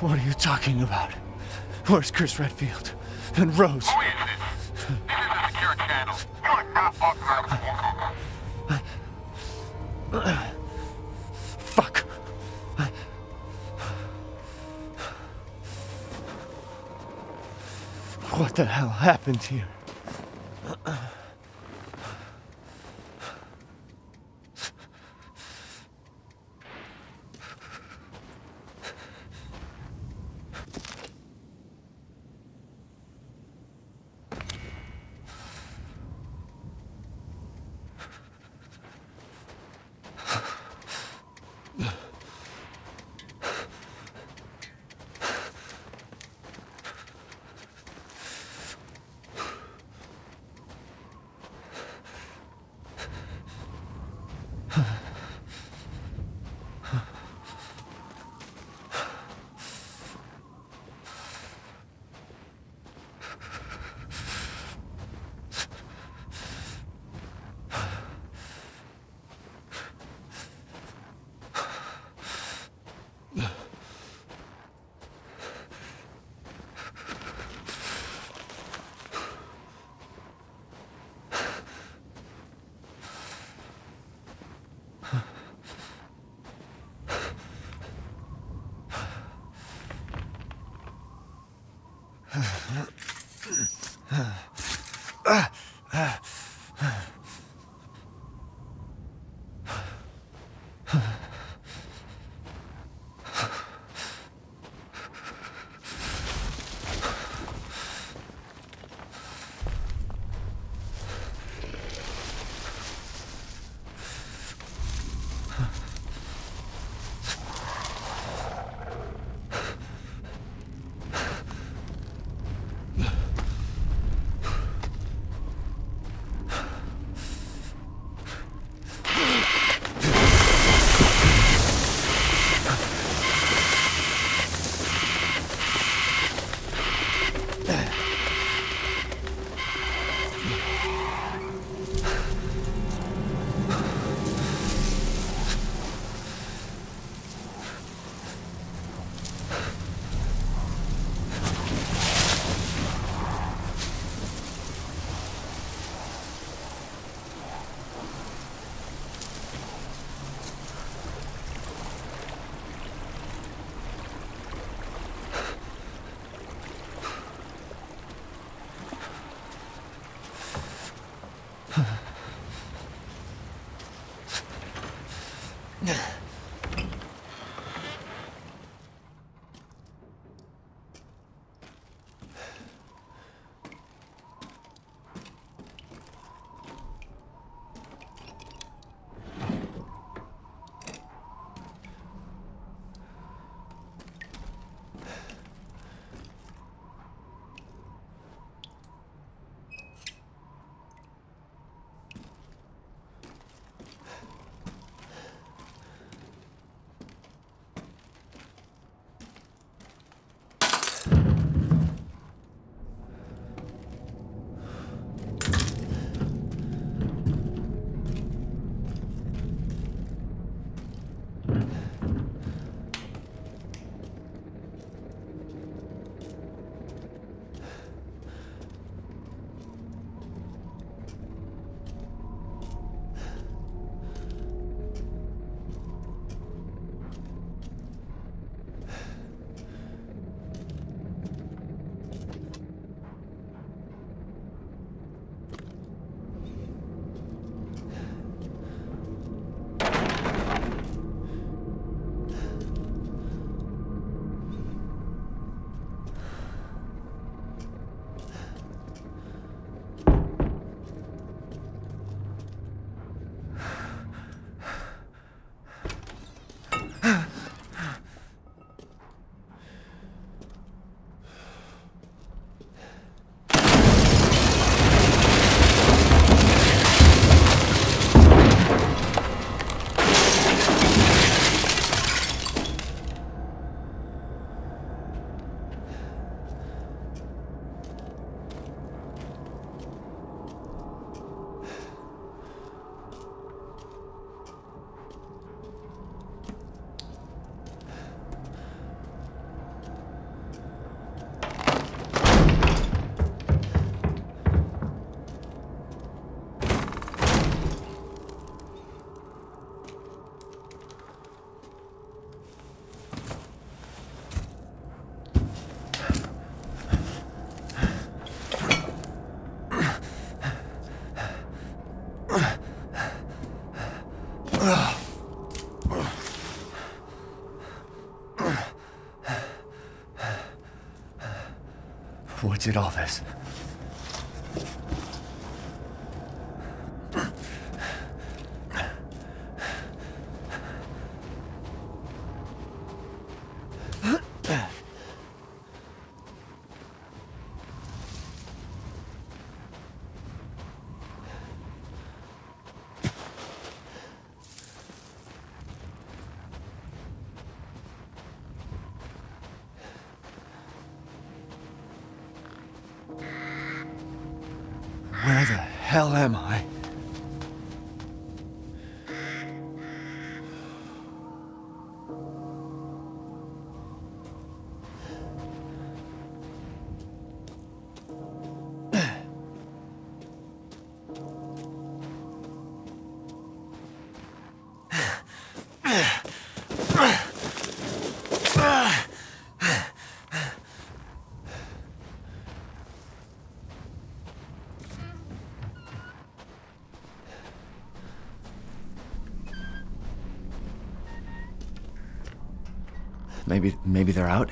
What are you talking about? Where's Chris Redfield? And Rose? Who is this? This is a secure channel. You are not authorized. Fuck. What the hell happened here? Did all this? Maybe, maybe they're out?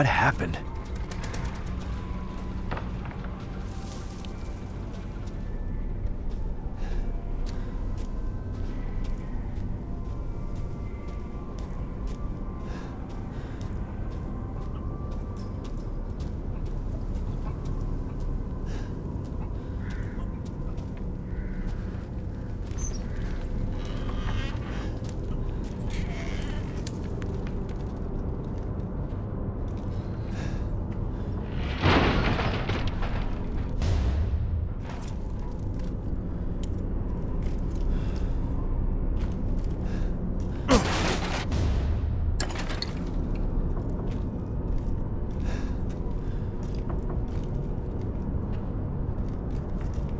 What happened?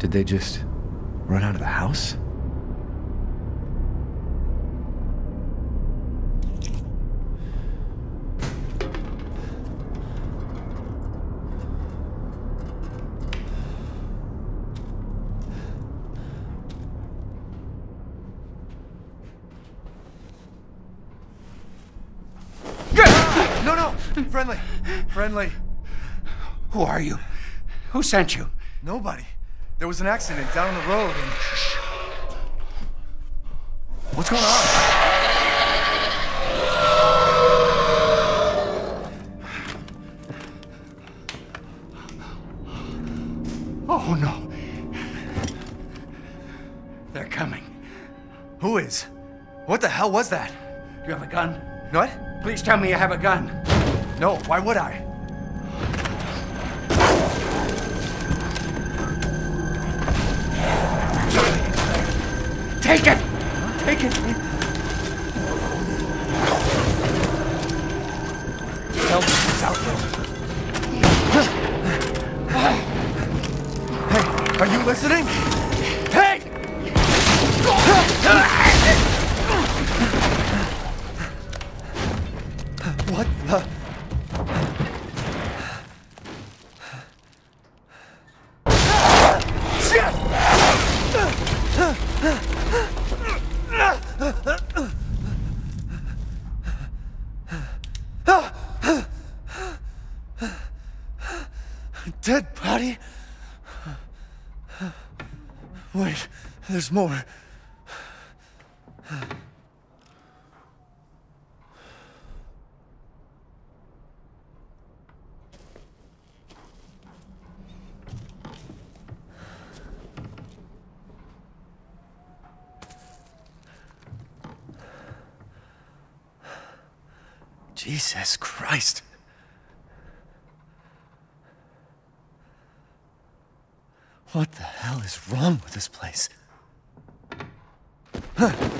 Did they just run out of the house? No, no! Friendly! Friendly! Who are you? Who sent you? Nobody. There was an accident down the road and. What's going on? Oh no. They're coming. Who is? What the hell was that? Do You have a gun? What? Please tell me you have a gun. No, why would I? Take it! Take it! Me what's out there. Hey, are you listening? Wait, there's more. Jesus Christ. What the hell is wrong with this place? Shit!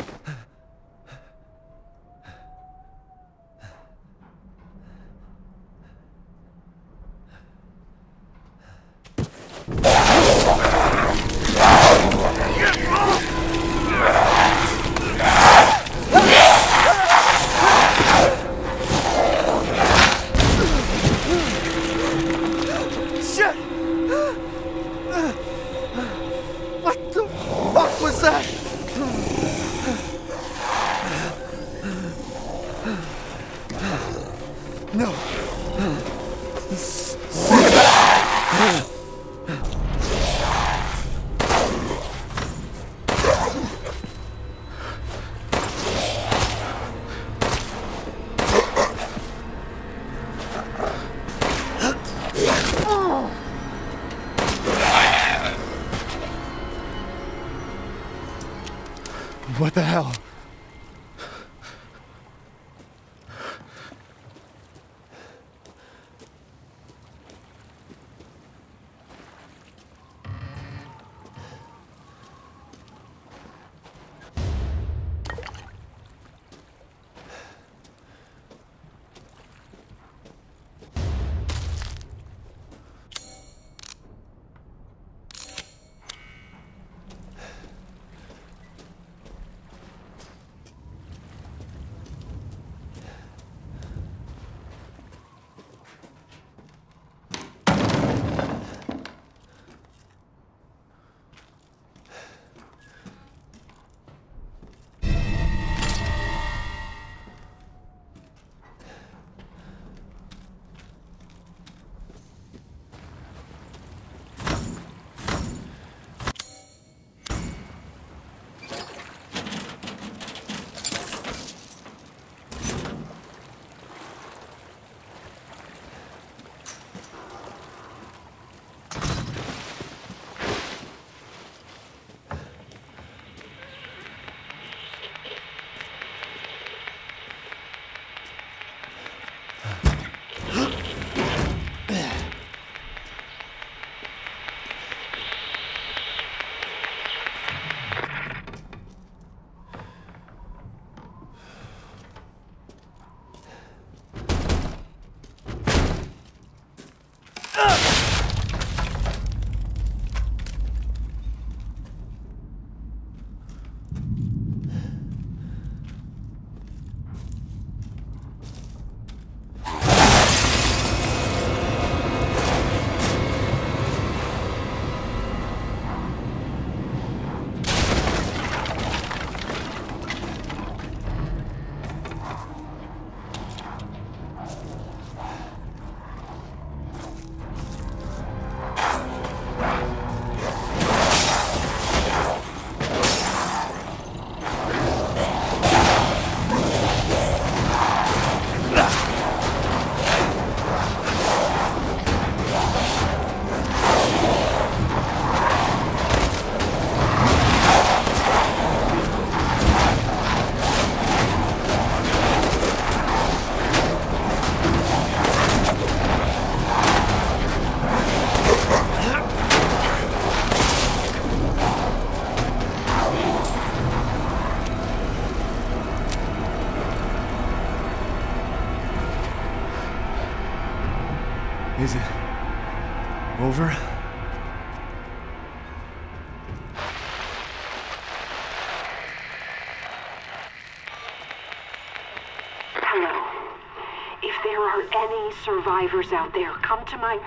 Survivors out there, come to my.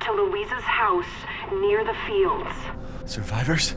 to Luiza's house near the fields. Survivors?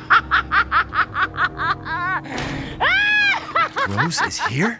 Rose is here?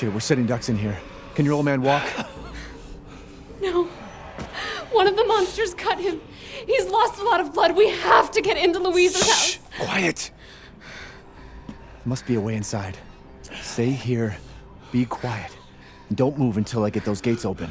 Shit, we're sitting ducks in here. Can your old man walk? No. One of the monsters cut him. He's lost a lot of blood. We have to get into Luiza's house. Quiet! Must be a way inside. Stay here, be quiet, and don't move until I get those gates open.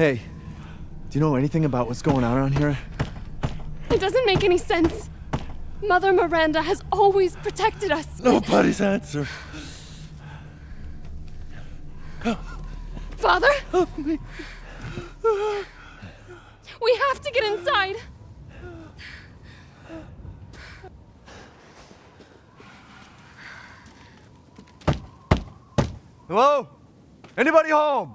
Hey, do you know anything about what's going on around here? It doesn't make any sense. Mother Miranda has always protected us. Nobody's answer. Father? We have to get inside. Hello? Anybody home?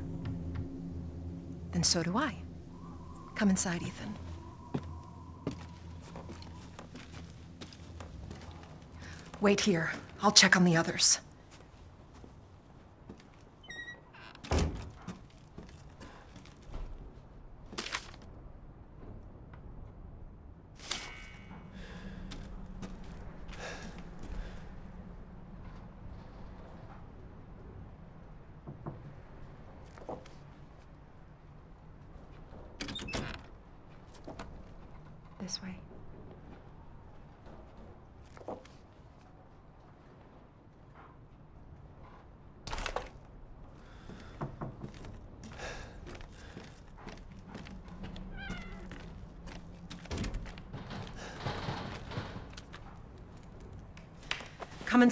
then so do I. Come inside, Ethan. Wait here. I'll check on the others. This way. Come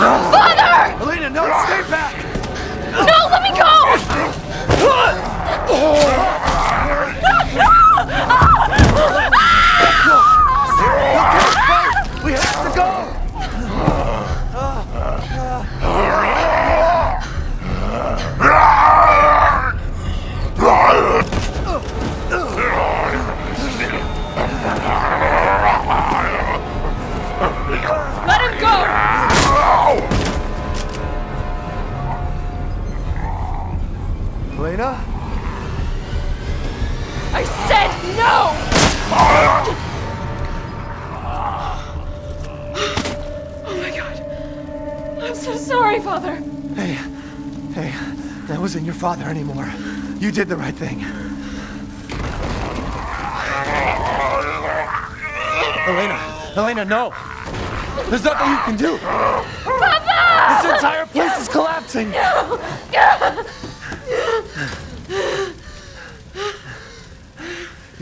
Father! Elena, no, stay back! No, let me go! Elena? I said no! Oh my god. I'm so sorry, Father. Hey, hey, that wasn't your father anymore. You did the right thing. Elena, Elena, no! There's nothing you can do! Papa! This entire place is collapsing!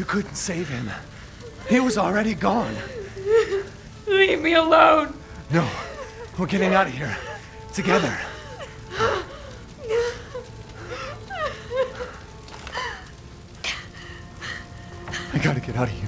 Couldn't save him. He was already gone. Leave me alone. No, we're getting out of here. Together. I gotta get out of here.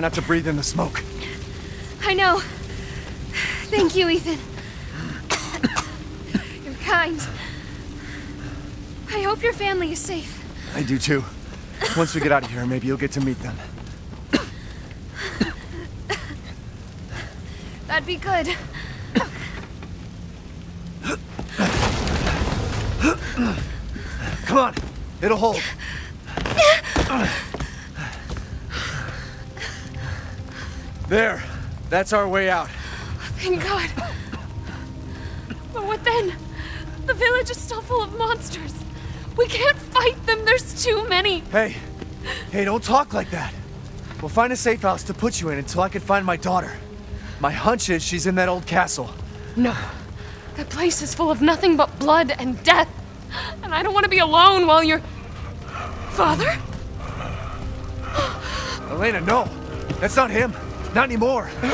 Try not to breathe in the smoke. I know. Thank you, Ethan. You're kind. I hope your family is safe. I do too. Once we get out of here, maybe you'll get to meet them. That'd be good. Come on, it'll hold. There, that's our way out. Thank God. But what then? The village is still full of monsters. We can't fight them, there's too many. Hey, hey, don't talk like that. We'll find a safe house to put you in until I can find my daughter. My hunch is she's in that old castle. No. That place is full of nothing but blood and death. And I don't want to be alone while you're. Father? Elena, no. That's not him. Not anymore. He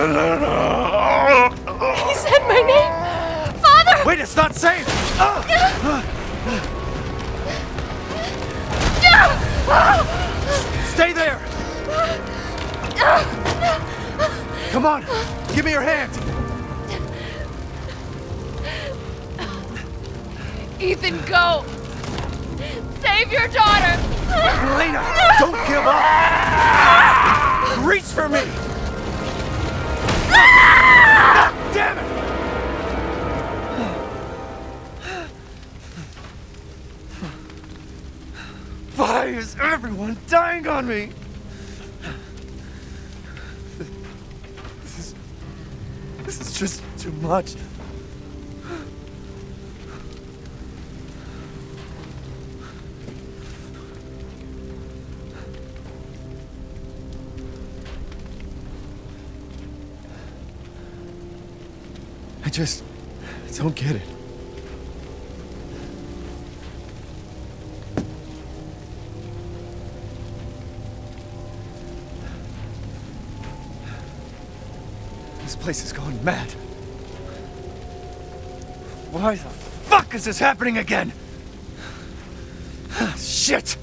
said my name! Father! Wait, it's not safe! Stay there! Come on, give me your hand. Ethan, go! Save your daughter! Elena, don't give up! Reach for me! Why is everyone dying on me? This is. This is just too much. Just don't get it. This place is going mad. Why the fuck is this happening again? Shit!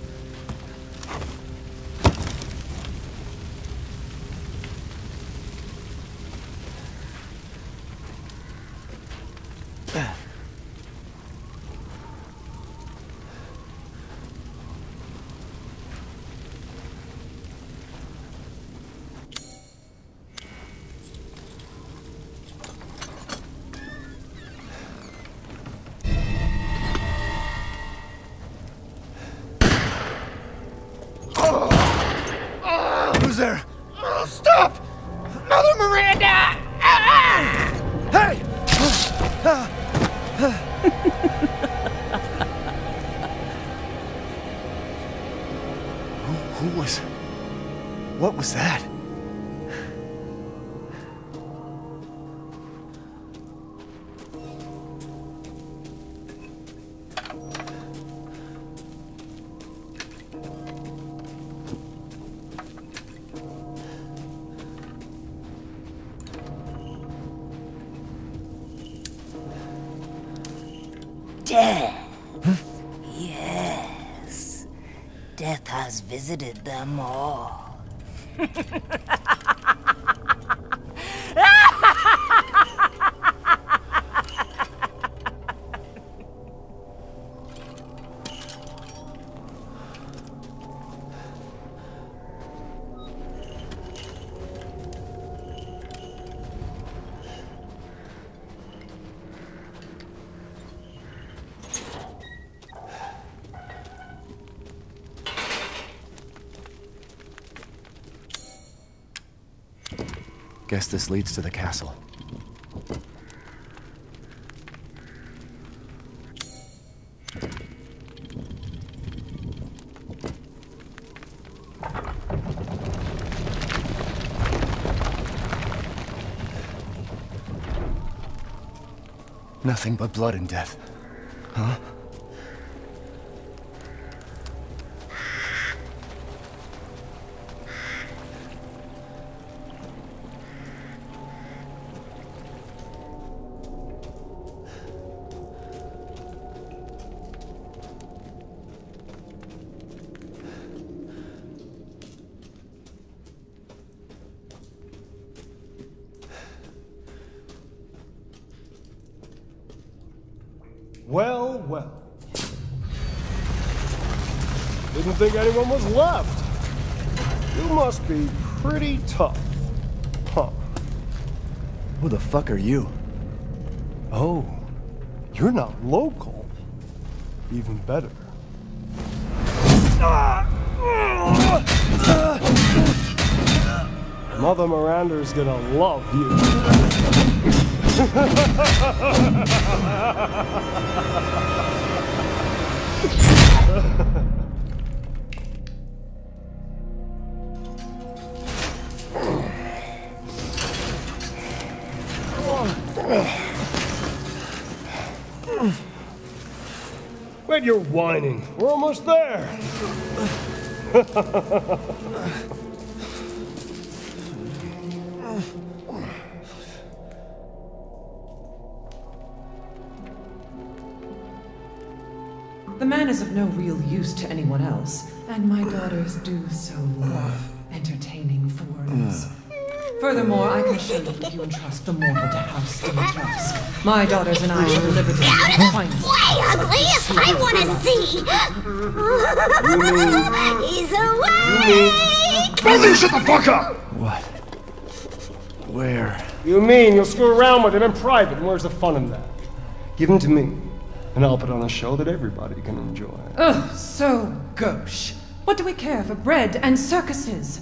Visited them all. Guess this leads to the castle. Nothing but blood and death. Huh? Be pretty tough. Huh. Who the fuck are you? Oh, you're not local. Even better. Mother Miranda's gonna love you. You're whining. We're almost there. The man is of no real use to anyone else, and my daughters do so love. Furthermore, I can assure you if you entrust the mortal to House Dimitrescu, my daughters and I shall deliver to you the finest. Way ugly! I want to see! He's awake! Both of you shut the fuck up! What? Where? You mean you'll screw around with him in private, and where's the fun in that? Give him to me, and I'll put on a show that everybody can enjoy. Ugh, so gauche. What do we care for bread and circuses?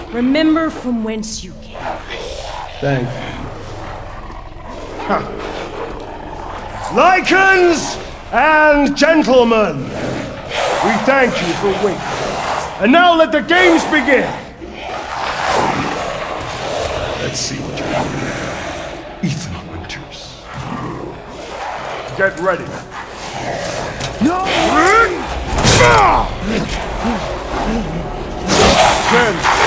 Remember from whence you came. Thank you. Lycans and gentlemen, we thank you for waiting. And now let the games begin! Let's see what you have. Ethan Winters. Get ready. No! Ten, ah!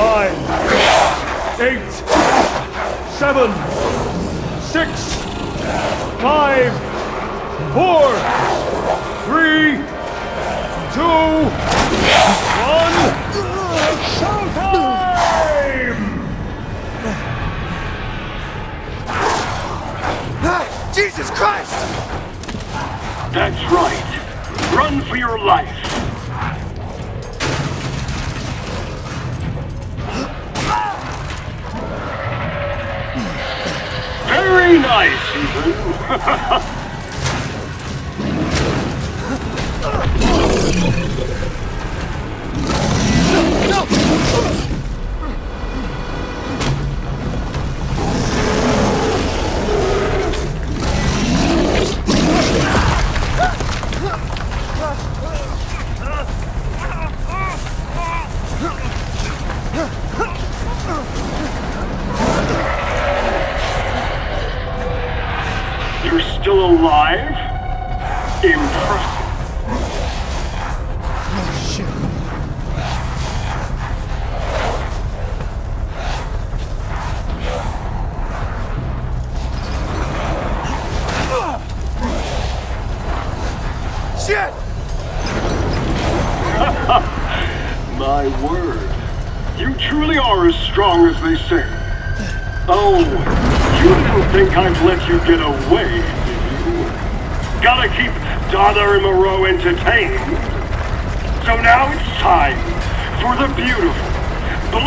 Nine, eight, seven, six, five, four, three, two, one. Showtime! Jesus Christ! That's right. Run for your life. Very nice. You're still alive? Impressive.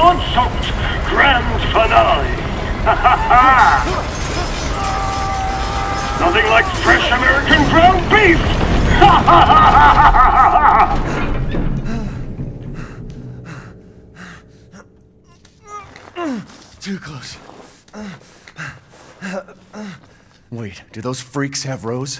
Blood-soaked grand finale. Nothing like fresh American ground beef! Too close. Wait, do those freaks have Rose?